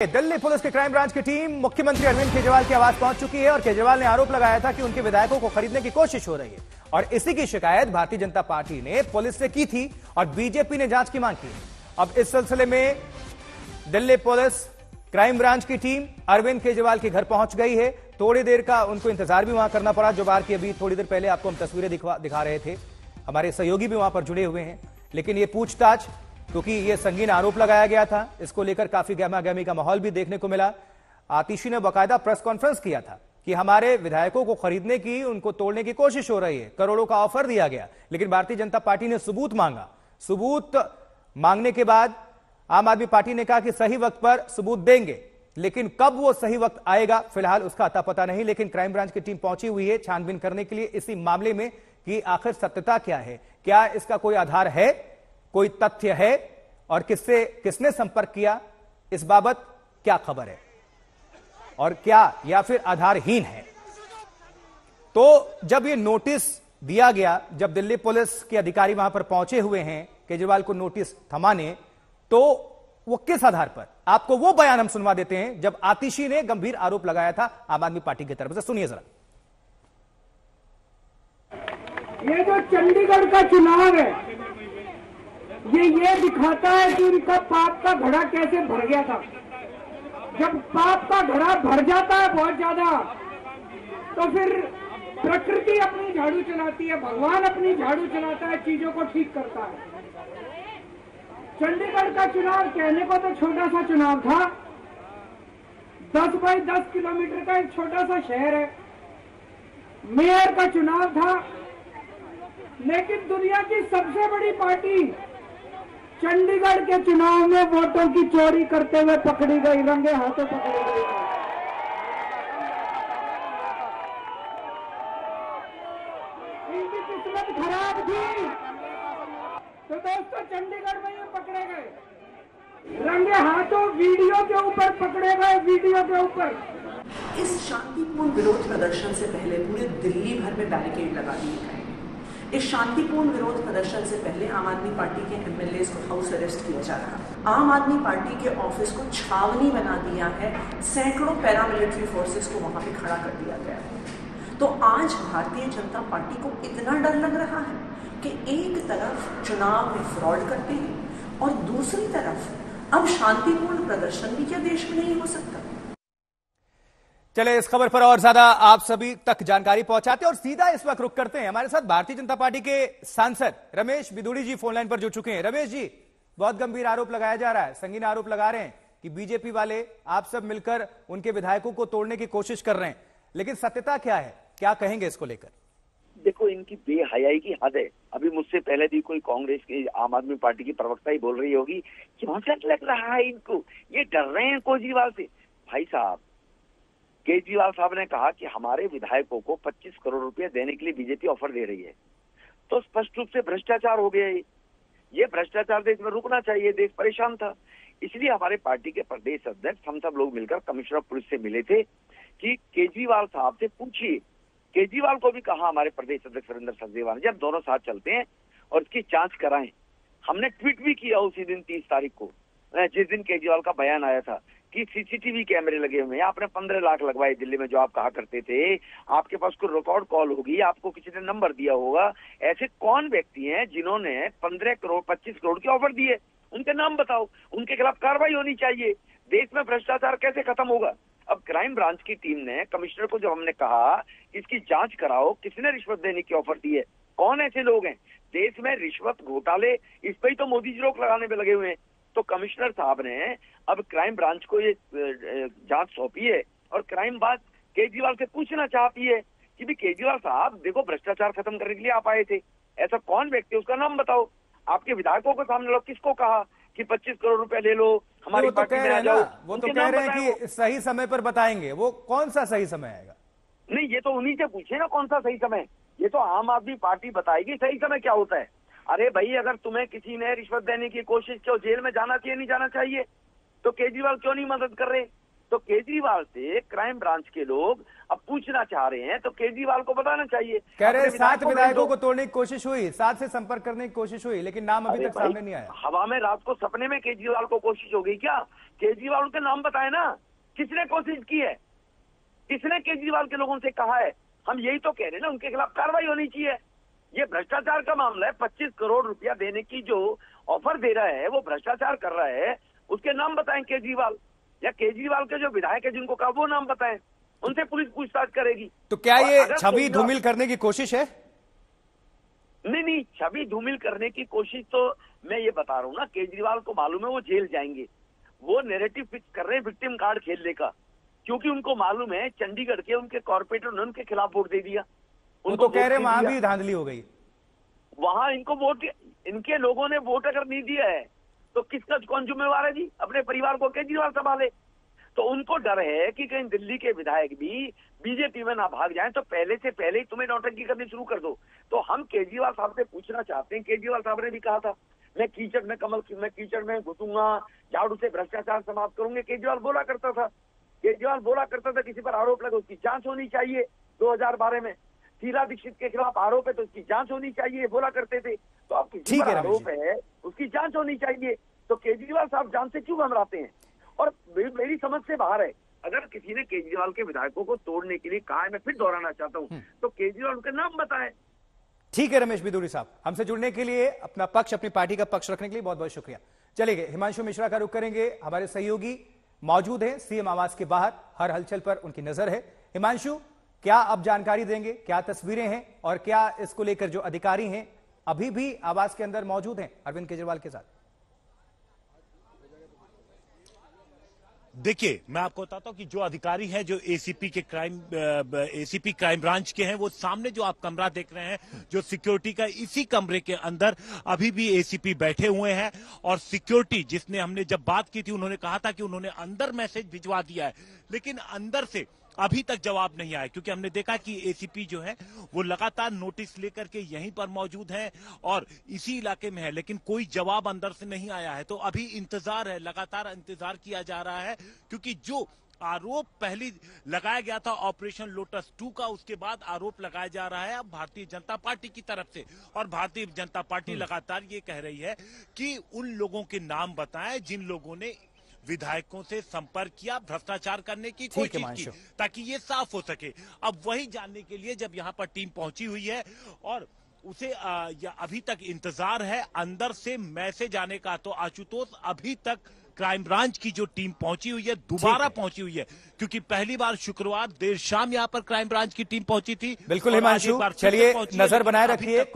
Delhi police की crime branch की team मुख्यमंत्री अरविंद केजरीवाल के आवास पहुँच चुकी है और केजरीवाल ने आरोप लगाया था कि उनके विधायकों को खरीदने की कोशिश हो रही है। और इसी की शिकायत भारतीय जनता पार्टी ने पुलिस से की थी और बीजेपी ने जाँच की मांग की। अब इस सिलसिले में दिल्ली पुलिस क्राइम ब्रांच की टीम अरविंद केजरीवाल के घर पहुँच गई है। थोड़ी देर का उनको इंतज़ार भी वहाँ करना पड़ा, जो बार की अभी थोड़ी देर पहले आपको हम तस्वीरें दिखा रहे थे। हमारे सहयोगी भी वहाँ पर जुड़े हुए हैं, लेकिन ये पूछताछ क्योंकि ये संगीन आरोप लगाया गया था। इसको लेकर काफ़ी गहमा गहमी का माहौल भी देखने को मिला। आतिशी ने बाकायदा प्रेस कॉन्फ्रेंस किया था कि हमारे विधायकों को खरीदने की, उनको तोड़ने की कोशिश हो रही है। करोड़ों का ऑफ़र दिया गया। लेकिन भारतीय जनता पार्टी ने सबूत मांगा। सबूत मांगने के बाद आम आदमी पार्टी ने कहा कि सही वक्त पर सबूत देंगे। लेकिन कब वो सही वक्त आएगा, फ़िलहाल उसका अता पता नहीं। लेकिन क्राइम ब्रांच की टीम पहुँची हुई है छानबीन करने के लिए। इसी मामले में कि आखिर सत्यता क्या है? क्या इसका कोई आधार है? कोई तथ्य है और किससे, किसने संपर्क किया, इस बाबत क्या खबर है? और क्या या फिर आधारहीन है? तो जब ये नोटिस दिया गया, जब दिल्ली पुलिस के अधिकारी वहाँ पर पहुँचे हुए हैं, केजरीवाल को नोटिस थमाने तो वो किस आधार पर? आपको वो बयान हम सुनवा देते हैं, जब आतिशी ने गंभीर आरोप लगाया था आम आदमी पार्टी की तरफ़ से। सुनिए जरा। ये जो चंडीगढ़ का चुनाव है ये ये दिखाता है कि उनका पाप का घड़ा कैसे भर गया था। जब पाप का घड़ा भर जाता है बहुत ज़्यादा तो फिर प्रकृति अपनी झाड़ू चलाती है, भगवान अपनी झाड़ू चलाता है, चीज़ों को ठीक करता है। चंडीगढ़ का चुनाव कहने को तो छोटा सा चुनाव था। दस बाई दस किलोमीटर का एक छोटा सा शहर है। मेयर का चुनाव था। लेकिन दुनिया की सबसे बड़ी पार्टी चंडीगढ़ के चुनाव में वोटों की चोरी करते हुए पकड़ी गई, रंगे हाथों पकड़ी गई। इनकी किस्मत खराब थी। तो दोस्तों, चंडीगढ़ में ये पकड़े गए। रंगे हाथों वीडियो के ऊपर पकड़े गए, वीडियो के ऊपर। इस शांतिपूर्ण विरोध प्रदर्शन से पहले पूरे दिल्ली भर में बैरिकेड लगा दिए गए। इस शांतिपूर्ण विरोध प्रदर्शन से पहले आम आदमी पार्टी के एमएलए को हाउस अरेस्ट किया जा रहा आम आदमी पार्टी के ऑफ़िस को छावनी बना दिया है। सैकड़ों पैरामिलिट्री फोर्सेस को वहाँ पे खड़ा कर दिया गया है। तो आज भारतीय जनता पार्टी को इतना डर लग रहा है कि एक तरफ़ चुनाव में फ्रॉड करते हैं और दूसरी तरफ़ अब शांतिपूर्ण प्रदर्शन भी क्या देश में नहीं हो सकता? चले, इस खबर पर और ज़्यादा आप सभी तक जानकारी पहुंचाते हैं और सीधा इस वक्त रुक करते हैं। हमारे साथ भारतीय जनता पार्टी के सांसद रमेश बिदुड़ी जी फ़ोन लाइन पर जुड़ चुके हैं। रमेश जी, बहुत गंभीर आरोप लगाया जा रहा है, संगीन आरोप लगा रहे हैं कि बीजेपी वाले आप सब मिलकर उनके विधायकों को तोड़ने की कोशिश कर रहे हैं। लेकिन सत्यता क्या है? क्या कहेंगे इसको लेकर? देखो, इनकी बेहयाई की हद है। अभी मुझसे पहले भी कोई कांग्रेस की, आम आदमी पार्टी की प्रवक्ता ही बोल रही होगी क्यों लग रहा है इनको। ये डर रहे हैं कोजीवाल से। भाई साहब केजरीवाल साहब ने कहा कि हमारे विधायकों को 25 करोड़ रुपए देने के लिए बीजेपी ऑफ़र दे रही है। तो स्पष्ट रूप से भ्रष्टाचार हो गया ये भ्रष्टाचार देश में रुकना चाहिए, देश परेशान था। इसलिए हमारे पार्टी के प्रदेश अध्यक्ष, हम सब लोग मिलकर कमिश्नर पुलिस से मिले थे कि केजरीवाल साहब से पूछिए। केजरीवाल को भी कहा हमारे प्रदेश अध्यक्ष सुरेंद्र सचदेवा जब दोनों साथ चलते हैं और इसकी जाँच कराएँ। हमने ट्वीट भी किया उसी दिन तीस तारीख को, जिस दिन केजरीवाल का बयान आया था। कि सीसीटीवी कैमरे लगे हुए हैं। आपने पंद्रह लाख लगवाए दिल्ली में जो आप कहा करते थे। आपके पास कोई रिकॉर्ड कॉल होगी, आपको किसी ने नंबर दिया होगा। ऐसे कौन व्यक्ति हैं जिन्होंने पंद्रह करोड़, पच्चीस करोड़ के ऑफ़र दिए? उनके नाम बताओ। उनके खिलाफ कार्रवाई होनी चाहिए। देश में भ्रष्टाचार कैसे खत्म होगा? अब क्राइम ब्रांच की टीम ने कमिश्नर को जब हमने कहा, इसकी जाँच कराओ, किसने रिश्वत देने की ऑफ़र दी है कौन ऐसे लोग हैं? देश में रिश्वत घोटाले, इस पर ही तो मोदी जी रोक लगाने में लगे हुए हैं। तो कमिश्नर साहब ने अब क्राइम ब्रांच को ये जाँच सौंपी है और क्राइम ब्रांच केजरीवाल से पूछना चाहती है कि भी केजरीवाल साहब देखो भ्रष्टाचार खत्म करने के लिए आप आए थे। ऐसा कौन व्यक्ति उसका नाम बताओ। आपके विधायकों को सामने लो। किसको कहा कि 25 करोड़ रुपए ले लो हमारी तो पार्टी में आ जाओ? वो तो कह रहे हैं कि सही समय पर बताएँगे। वो कौन सा सही समय आएगा? नहीं ये तो उन्हीं से पूछे ना कौन सा सही समय। ये तो आम आदमी पार्टी बताएगी सही समय क्या होता है। अरे भाई अगर तुम्हें किसी ने रिश्वत देने की कोशिश की जेल में जाना चाहिए नहीं जाना चाहिए तो केजरीवाल क्यों नहीं मदद कर रहे? तो केजरीवाल से क्राइम ब्रांच के लोग अब पूछना चाह रहे हैं तो केजरीवाल को बताना चाहिए। कह रहे सात विधायकों। को तोड़ने की कोशिश हुई सात से संपर्क करने की कोशिश हुई लेकिन नाम अभी तक सामने नहीं आया। हवा में रात को सपने में केजरीवाल को कोशिश हो गई क्या? केजरीवाल उनके नाम बताए ना। किसने कोशिश की है? किसने केजरीवाल के लोगों से कहा है? हम यही तो कह रहे हैं ना उनके खिलाफ कार्रवाई होनी चाहिए। ये भ्रष्टाचार का मामला है। पच्चीस करोड़ रुपया देने की जो ऑफ़र दे रहा है वो भ्रष्टाचार कर रहा है। उसके नाम बताएँ केजरीवाल। या केजरीवाल के जो विधायक है जिनको कहा वो नाम बताएँ उनसे पुलिस पूछताछ करेगी। तो क्या ये छवि धूमिल करने की कोशिश है? नहीं नहीं छवि धूमिल करने की कोशिश तो मैं ये बता रहा हूँ ना केजरीवाल को मालूम है वो जेल जाएँगे। वो नेरेटिव फिक्स कर रहे हैं विक्टिम कार्ड खेलने का। क्योंकि उनको मालूम है चंडीगढ़ के उनके कॉर्पोरेटर ने उनके खिलाफ वोट दे दिया। उनको तो कह रहे वहाँ भी धांधली हो गई। वहाँ इनको वोट इनके लोगों ने वोट अगर नहीं दिया है तो किसका कौन जिम्मेवार है जी? अपने परिवार को केजरीवाल संभाले। तो उनको डर है कि कहीं दिल्ली के विधायक भी बीजेपी में ना भाग जाएँ तो पहले से पहले ही तुम्हें नौटंकी करनी शुरू कर दो। तो हम केजरीवाल साहब से पूछना चाहते हैं। केजरीवाल साहब ने भी कहा था मैं कीचड़ में कमल मैं कीचड़ में घुसूँगा झाड़ू से भ्रष्टाचार समाप्त करूँगे। केजरीवाल बोला करता था। केजरीवाल बोला करता था किसी पर आरोप लगे उसकी जाँच होनी चाहिए 2012 में। शीला दीक्षित के खिलाफ आरोप है तो उसकी जाँच होनी चाहिए बोला करते थे। तो अब किसी ठीक पर है, आरोप है उसकी जाँच होनी चाहिए। तो केजरीवाल साहब जाँच से क्यों घबराते हैं? और मेरी समझ से बाहर है अगर किसी ने केजरीवाल के विधायकों को तोड़ने के लिए कहा है मैं फिर दोहराना चाहता हम्म। हूँ तो केजरीवाल उनका नाम बताए। ठीक है रमेश बिदुरी साहब हमसे जुड़ने के लिए अपना पक्ष अपनी पार्टी का पक्ष रखने के लिए बहुत बहुत शुक्रिया। चलिए हिमांशु मिश्रा का रुख करेंगे हमारे सहयोगी मौजूद हैं सीएम आवास के बाहर हर हलचल पर उनकी नज़र है। हिमांशु क्या अब जानकारी देंगे, क्या तस्वीरें हैं और क्या इसको लेकर जो अधिकारी हैं, अभी भी आवास के अंदर मौजूद हैं। अरविंद केजरीवाल के साथ। देखिए, मैं आपको बताता हूँ कि जो अधिकारी हैं, जो एसीपी के क्राइम एसीपी क्राइम ब्रांच के हैं, वो सामने जो आप कमरा देख रहे हैं, जो सिक्योरिटी का इसी कमरे के अंदर अभी भी एसीपी बैठे हुए हैं और सिक्योरिटी जिसने हमने जब बात की थी, उन्होंने कहा था कि उन्होंने अंदर मैसेज भिजवा दिया है। लेकिन अंदर से अभी तक जवाब नहीं आया क्योंकि हमने देखा कि एसीपी जो है वो लगातार नोटिस लेकर के यहीं पर मौजूद है और इसी इलाके में है लेकिन कोई जवाब अंदर से नहीं आया है। तो अभी इंतज़ार है लगातार इंतज़ार किया जा रहा है क्योंकि जो आरोप पहली लगाया गया था ऑपरेशन लोटस टू का उसके बाद आरोप लगाया जा रहा है अब भारतीय जनता पार्टी की तरफ़ से। और भारतीय जनता पार्टी लगातार ये कह रही है कि उन लोगों के नाम बताएँ जिन लोगों ने विधायकों से संपर्क किया भ्रष्टाचार करने की कोशिश की। ताकि ये साफ़ हो सके। अब वही जानने के लिए जब यहाँ पर टीम पहुँची हुई है और उसे आ, या अभी तक इंतज़ार है अंदर से मैसेज आने का तो आशुतोष अभी तक क्राइम ब्रांच की जो टीम पहुँची हुई है दोबारा पहुँची हुई है। क्योंकि पहली बार शुक्रवार देर शाम यहाँ पर क्राइम ब्रांच की टीम पहुँची थी बिल्कुल हिमांशु चलिए नज़र बनाए रखिए।